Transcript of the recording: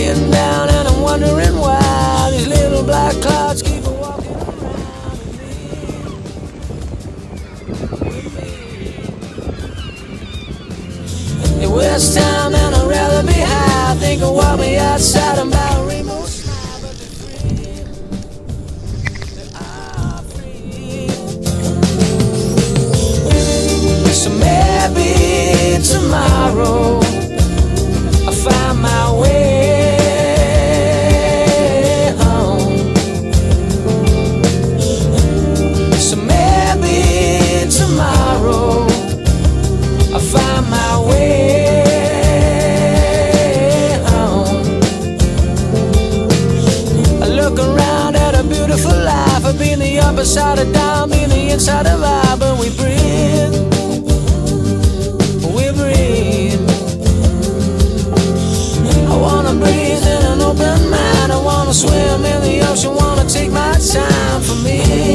been down and I'm wondering why these little black clouds keep walking around with me. It the time and I'd rather be high. Think of what we outside and by rainbow Sly, but they're. They are free. So maybe tomorrow. Been the upper side of down, been the inside of I, but we breathe. We breathe. I wanna breathe in an open mind. I wanna swim in the ocean. Wanna take my time for me.